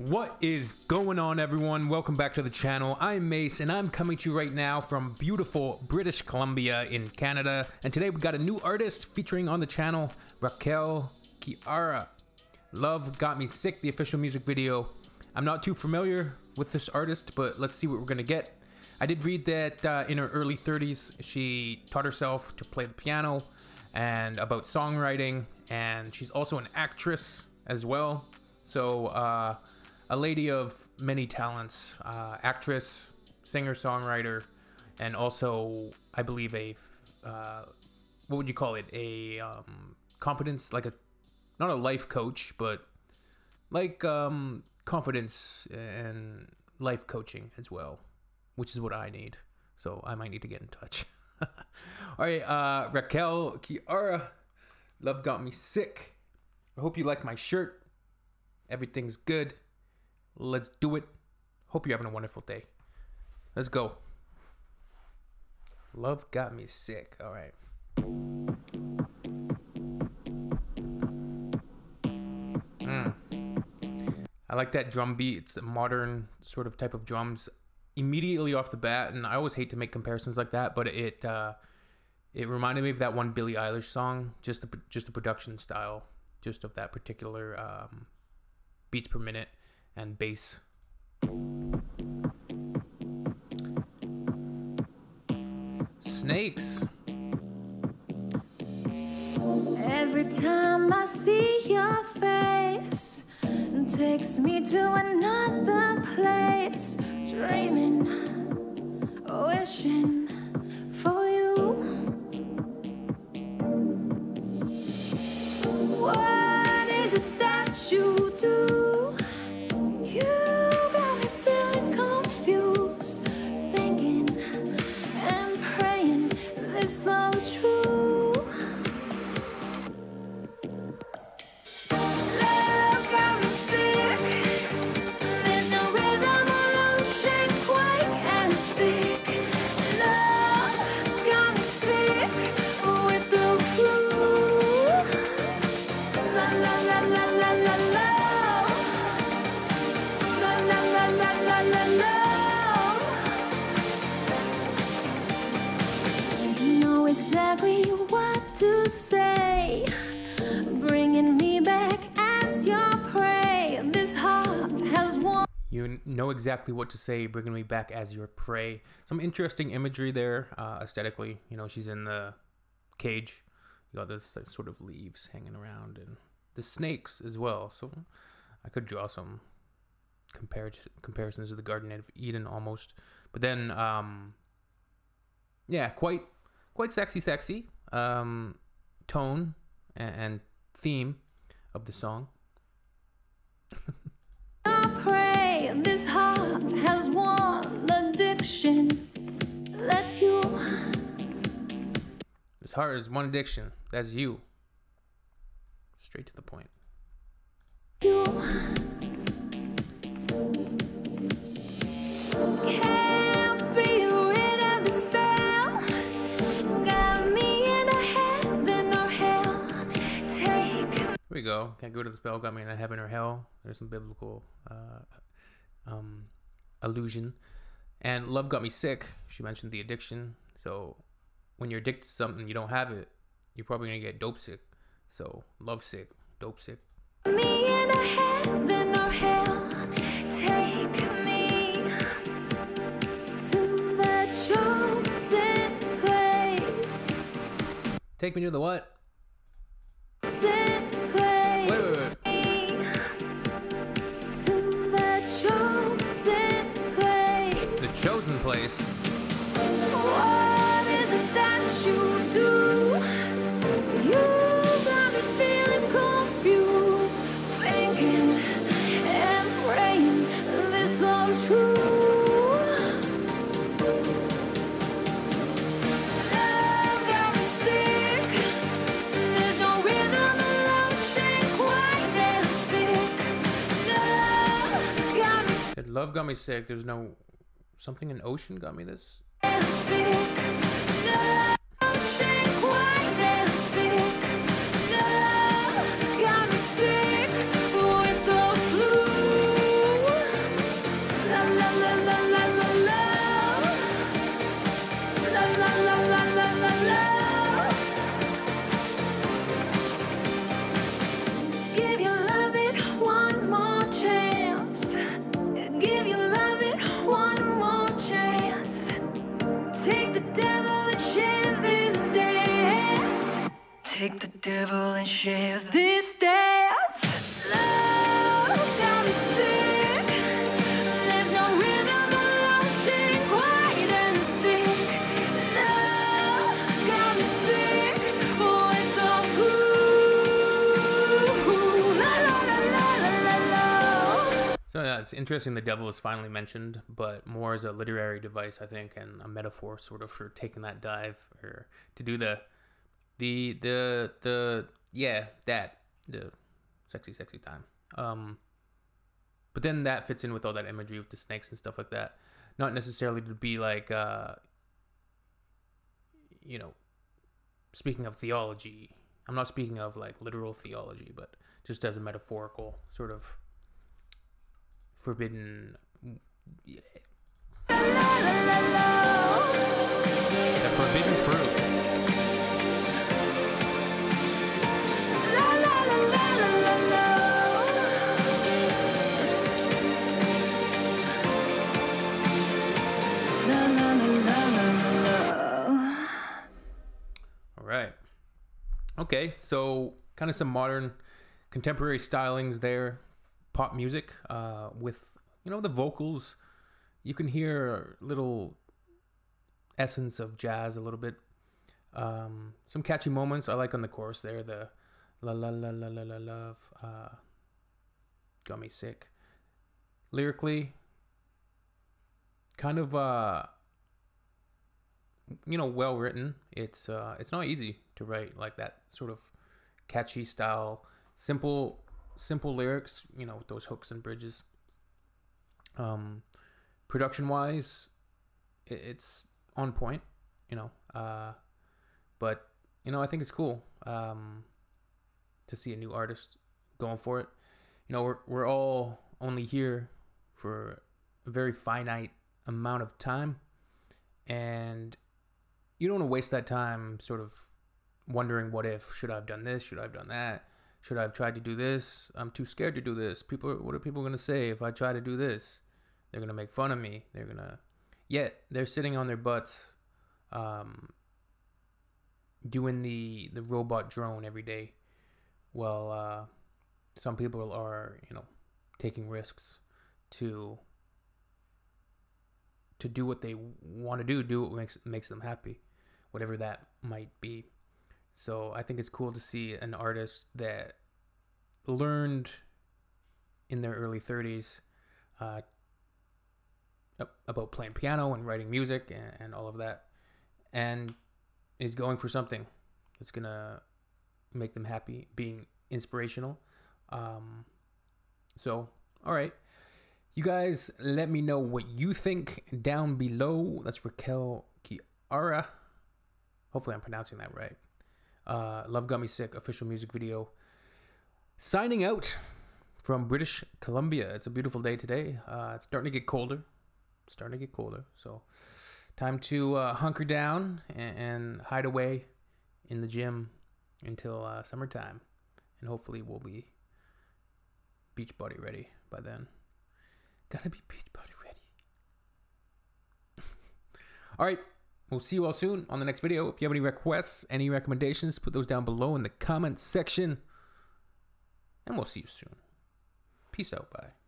What is going on, everyone? Welcome back to the channel. I'm Mace, and I'm coming to you right now from beautiful British Columbia in Canada. And today we got a new artist featuring on the channel, Raquel Kiaraa. Love Got Me Sick, the official music video. I'm not too familiar with this artist, but let's see what we're gonna get. I did read that uh, in her early 30s, she taught herself to play the piano and about songwriting, and she's also an actress as well. So, uh, a lady of many talents, uh, actress, singer, songwriter, and also, I believe, a uh, what would you call it? A um, confidence, like a not a life coach, but like um, confidence and life coaching as well, which is what I need. So I might need to get in touch. All right, uh, Raquel Kiaraa, love got me sick. I hope you like my shirt. Everything's good. Let's do it. Hope you're having a wonderful day. Let's go. Love got me sick. All right. Mm. I like that drum beat. It's a modern sort of type of drums immediately off the bat, and I always hate to make comparisons like that, but it uh, it reminded me of that one Billie Eilish song, just the just the production style, just of that particular um, beats per minute and bass. Snakes. Every time I see your face, it takes me to another place. Dreaming, wishing say, bringing me back as your prey. This heart has won. You know exactly what to say, bringing me back as your prey. Some interesting imagery there, uh, aesthetically. You know, she's in the cage. You got this like, sort of leaves hanging around, and the snakes as well. So I could draw some comparisons to the Garden of Eden almost. But then, um, yeah, quite quite sexy, sexy um, tone and, theme of the song. prey. This heart has won addiction. That's you. This heart is one addiction. That's you. Straight to the point. Can't go to the spell. Got me in heaven or hell. There's some biblical uh, um, allusion. And love got me sick. She mentioned the addiction. So when you're addicted to something, you don't have it. You're probably gonna get dope sick. So love sick, dope sick. me in a heaven or hell. Take me to the chosen place. Take me to the what? Chosen true. Love got me sick. There's no rhythm, a lot of shame, quietness. Love got me sick. There's no something in ocean got me this. Devil and share this dance. Love got me sick. So yeah, it's interesting. The devil is finally mentioned, but more as a literary device, I think, and a metaphor, sort of, for taking that dive or to do the, the, the, the, yeah, that the sexy, sexy time. Um, but then that fits in with all that imagery with the snakes and stuff like that. Not necessarily to be like, uh, you know, speaking of theology. I'm not speaking of like literal theology, but just as a metaphorical sort of forbidden yeah, the forbidden okay so kind of some modern contemporary stylings there. Pop music uh, with you know the vocals. You can hear a little essence of jazz a little bit. Um, some catchy moments i like on the chorus there the la la la la la la love uh, got me sick. Lyrically kind of uh you know well written. It's uh it's not easy to write like that sort of catchy style simple simple lyrics you know with those hooks and bridges. Um production wise it's on point you know uh but you know i think it's cool um to see a new artist going for it. You know we're, we're all only here for a very finite amount of time and you don't want to waste that time sort of wondering what if? Should i have done this? Should i have done that? Should i have tried to do this? I'm too scared to do this. People what are people going to say if i try to do this? They're going to make fun of me. They're going to yet they're sitting on their butts um, doing the the robot drone every day well uh, some people are you know taking risks to to do what they want to do do what makes makes them happy whatever that might be. So i think it's cool to see an artist that learned in their early 30s uh, about playing piano and writing music and, and all of that and is going for something that's gonna make them happy being inspirational. Um, so all right. You guys let me know what you think down below. That's raquel kiaraa hopefully i'm pronouncing that right. Uh, love got me sick official music video. Signing out from british columbia. It's a beautiful day today. Uh, it's starting to get colder. Starting to get colder. So time to uh, hunker down and, and hide away in the gym until uh, summertime. And hopefully we'll be beach body ready by then. Gotta be beach body ready. All right we'll see you all soon on the next video. If you have any requests any recommendations put those down below in the comments section. And we'll see you soon. Peace out. Bye